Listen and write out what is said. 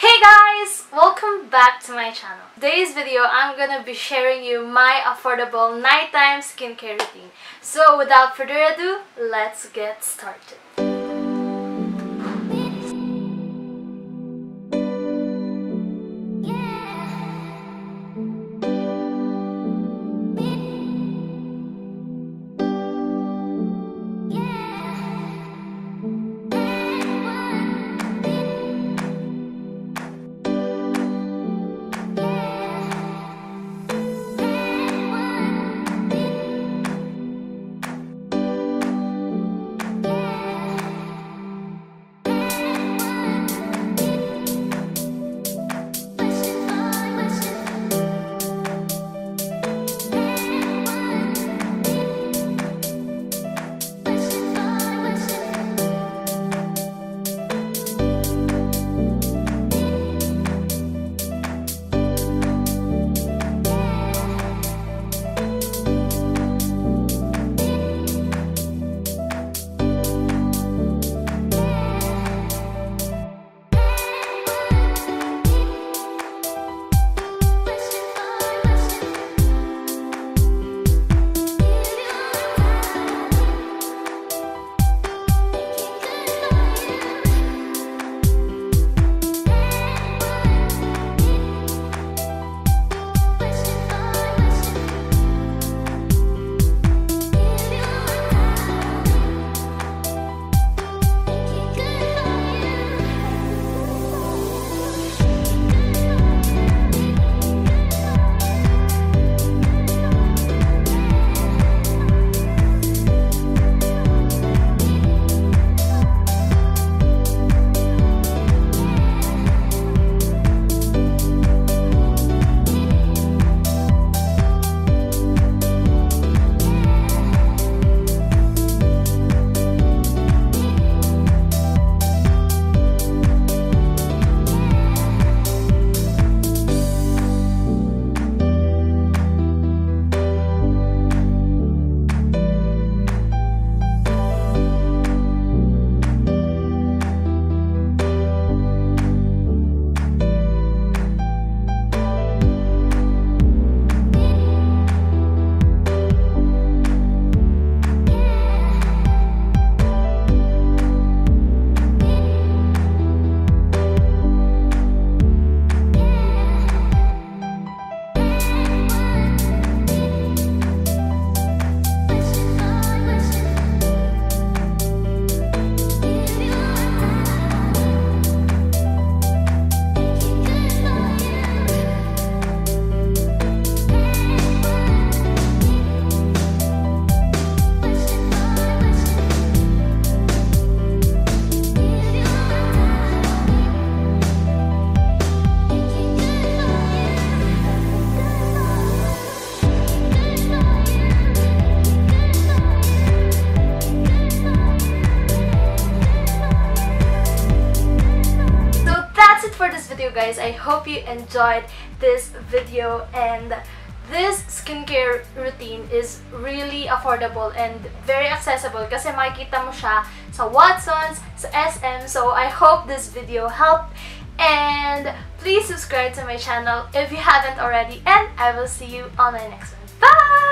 Hey guys! Welcome back to my channel. Today's video, I'm gonna be sharing you my affordable nighttime skincare routine. So without further ado, let's get started. This video guys. I hope you enjoyed this video and this skincare routine is really affordable and very accessible kasi makikita mo siya sa Watsons, sa SM. So I hope this video helped and please subscribe to my channel if you haven't already and I will see you on my next one. Bye!